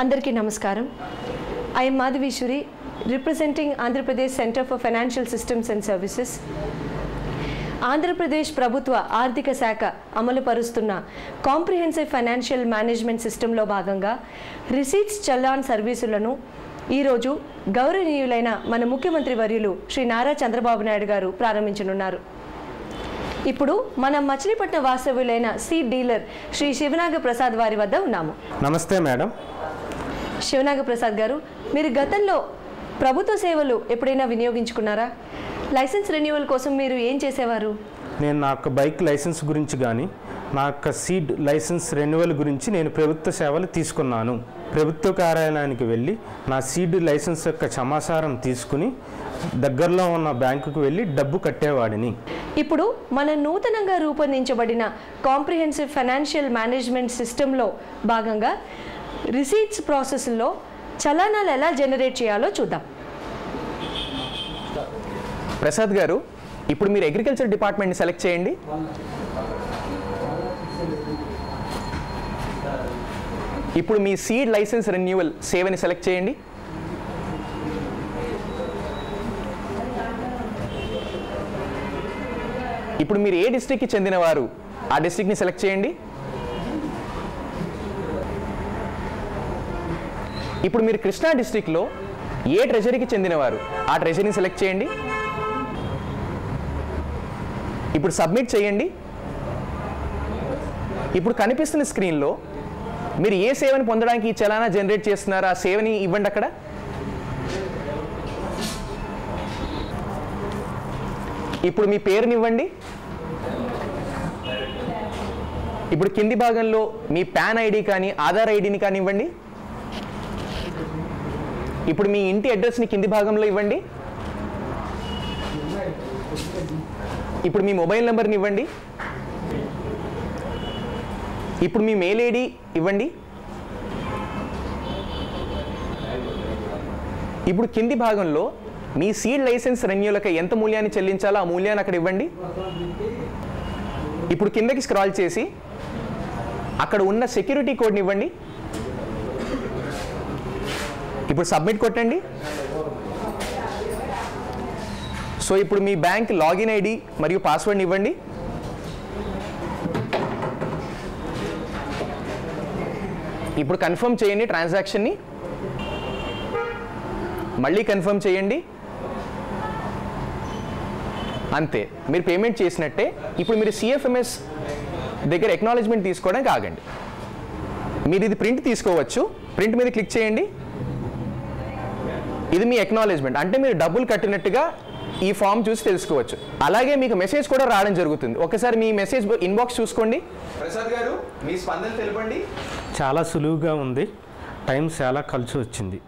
అందరికీ నమస్కారం. I'm Madhaveeswari representing Andhra Pradesh centre for financial systems and services Andhra Pradesh ప్రభుత్వ ఆర్థిక శాఖ అమలుపరుస్తున్న కాంప్రిహెన్సివ్ ఫైనాన్షియల్ మేనేజ్మెంట్ సిస్టంలో భాగంగా రిసీట్స్ చల్లాన్ సర్వీసులను ఈరోజు గౌరవనీయులైన మన ముఖ్యమంత్రి వర్యులు శ్రీ నారా చంద్రబాబు నాయుడు గారు ప్రారంభించనున్నారు. ఇప్పుడు మనం మచిలీపట్నం వాస్తవ్యులైన సీడ్ డీలర్ శ్రీ శివనాగ ప్రసాద్ వారి వద్ద ఉన్నాము. నమస్తే మేడం. శివనాగ ప్రసాద్ గారు మీరు గతంలో ప్రభుత్వ సేవలు ఎప్పుడైనా వినియోగించుకున్నారా? లైసెన్స్ రెన్యువల్ కోసం మీరు ఏం చేసేవారు? నేను నా యొక్క బైక్ లైసెన్స్ గురించి కానీ నా యొక్క సీడ్ లైసెన్స్ రెన్యువల్ గురించి నేను ప్రభుత్వ సేవలు తీసుకున్నాను. ప్రభుత్వ కార్యాలయానికి వెళ్ళి నా సీడ్ లైసెన్స్ యొక్క సమాచారం తీసుకుని దగ్గరలో ఉన్న బ్యాంకుకు వెళ్ళి డబ్బు కట్టేవాడిని. ఇప్పుడు మన నూతనంగా రూపొందించబడిన కాంప్రిహెన్సివ్ ఫైనాన్షియల్ మేనేజ్మెంట్ సిస్టంలో భాగంగా రిసీట్స్ ప్రాసెస్లో చలనాలు ఎలా జనరేట్ చేయాలో చూద్దాం. ప్రసాద్ గారు ఇప్పుడు మీరు అగ్రికల్చర్ డిపార్ట్మెంట్ని సెలెక్ట్ చేయండి. ఇప్పుడు మీ సీడ్ లైసెన్స్ రెన్యువల్ సేవని సెలెక్ట్ చేయండి. ఇప్పుడు మీరు ఏ డిస్ట్రిక్ట్కి చెందినవారు ఆ డిస్టిక్ని సెలెక్ట్ చేయండి. ఇప్పుడు మీరు కృష్ణా డిస్ట్రిక్ట్లో ఏ ట్రెజరీకి చెందినవారు? ఆ ట్రెజరీని సెలెక్ట్ చేయండి. ఇప్పుడు సబ్మిట్ చేయండి. ఇప్పుడు కనిపిస్తున్న స్క్రీన్లో మీరు ఏ సేవని పొందడానికి ఈ చలానా జనరేట్ చేస్తున్నారో? ఆ సేవని ఇవ్వండి అక్కడ. ఇప్పుడు మీ పేరుని ఇవ్వండి. ఇప్పుడు కింది భాగంలో మీ పాన్ ఐడి కానీ ఆధార్ ఐడిని కానీ ఇవ్వండి ఇప్పుడు మీ ఇంటి అడ్రస్ని కింది భాగంలో ఇవ్వండి. ఇప్పుడు మీ మొబైల్ నెంబర్ని ఇవ్వండి. ఇప్పుడు మీ మెయిల్ ఐడి ఇవ్వండి. ఇప్పుడు కింది భాగంలో మీ సీడ్ లైసెన్స్ రెన్యూలకి ఎంత మూల్యాన్ని చెల్లించాలో ఆ మూల్యాన్ని అక్కడ ఇవ్వండి. ఇప్పుడు కిందకి స్క్రాల్ చేసి అక్కడ ఉన్న సెక్యూరిటీ కోడ్ని ఇవ్వండి. ఇప్పుడు సబ్మిట్ కొట్టండి. సో ఇప్పుడు మీ బ్యాంక్ లాగిన్ ఐడి మరియు పాస్వర్డ్ని ఇవ్వండి. ఇప్పుడు కన్ఫర్మ్ చేయండి ట్రాన్సాక్షన్ని. మళ్ళీ కన్ఫర్మ్ చేయండి. అంతే మీరు పేమెంట్ చేసినట్టే. ఇప్పుడు మీరు సిఎఫ్ఎంఎస్ దగ్గర ఎక్నాలజ్మెంట్ తీసుకోవడానికి ఆగండి. మీరు ఇది ప్రింట్ తీసుకోవచ్చు. ప్రింట్ మీద క్లిక్ చేయండి. ఇది మీ ఎక్నాలజ్మెంట్ అంటే మీరు డబ్బులు కట్టినట్టుగా ఈ ఫామ్ చూసి తెలుసుకోవచ్చు. అలాగే మీకు మెసేజ్ కూడా రావడం జరుగుతుంది. ఒకసారి మీ మెసేజ్ ఇన్బాక్స్ చూసుకోండి. ప్రసాద్ గారు మీ స్పందన తెలపండి. చాలా సులువుగా ఉంది. టైం చాలా కలిసి వచ్చింది.